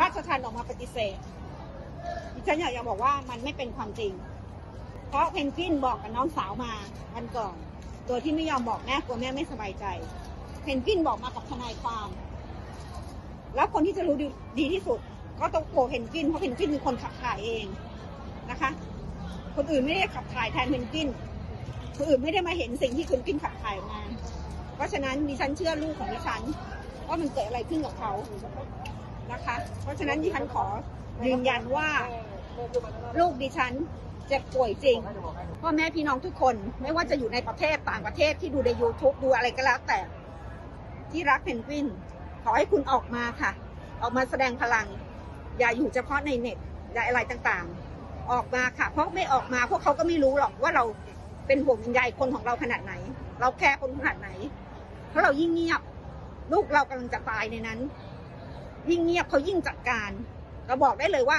ราชทัณฑ์ออกมาปฏิเสธดิฉันอยากจะบอกว่ามันไม่เป็นความจริง เพราะเพนกวินบอกกับน้องสาวมาวันก่อน โดยที่ไม่ยอมบอกแม่กลัวแม่ไม่สบายใจ เพนกวินบอกมากับทนายความ แล้วคนที่จะรู้ดีดีที่สุด ก็ต้องตัวเพนกวินเพราะเพนกวินเป็นคนขับถ่ายเองนะคะ คนอื่นไม่ได้ขับถ่ายแทนเพนกวินคนอื่นไม่ได้มาเห็นสิ่งที่เพนกวินขับถ่ายออกมา เพราะฉะนั้นดิฉันเชื่อลูกของดิฉันว่ามันเกิดอะไรขึ้นกับเขา นะคะ เพราะฉะนั้นดิฉันขอยืนยันว่าลูกดิฉันเจ็บป่วยจริง พ่อแม่พี่น้องทุกคนไม่ว่าจะอยู่ในประเทศต่างประเทศที่ดูใน YouTube ดูอะไรก็แล้วแต่ ที่รักเพนกวิน ขอให้คุณออกมาค่ะ ออกมาแสดงพลัง อย่าอยู่เฉพาะในเน็ตอย่าอะไรต่างๆ ออกมาค่ะ เพราะไม่ออกมาพวกเขาก็ไม่รู้หรอกว่าเราเป็นห่วงเป็นใยคนของเราขนาดไหน เราแคร์คนขนาดไหน เพราะเรายิ่งเงียบ ลูกเรากำลังจะตายในนั้น ยิ่งเงียบเขายิ่งจัดการเราบอกได้เลยว่า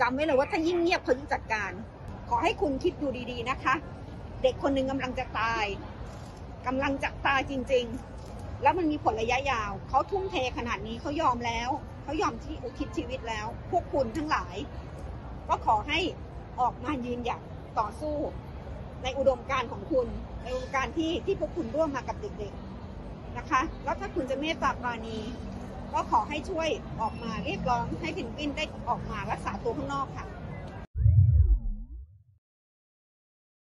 จำไว้เลยว่าถ้ายิ่งเงียบเขายิ่งจัดการ ขอให้คุณคิดดูดีๆนะคะ เด็กคนหนึ่งกำลังจะตายกำลังจะตายจริง ๆ แล้วมันมีผลระยะยาวเขาทุ่มเทขนาดนี้เขายอมแล้วเขายอมที่อุทิศชีวิตแล้ว พวกคุณทั้งหลาย ก็ขอให้ออกมายืนหยัดต่อสู้ ในอุดมการณ์ของคุณ ในอุดมการณ์ที่ที่พวกคุณร่วมมากับเด็กๆนะคะ แล้วถ้าคุณจะเมตตาปราณี ก็ขอให้ช่วยออกมาเรียกร้องให้เพนกวินได้ออกมารักษาตัวข้างนอกค่ะ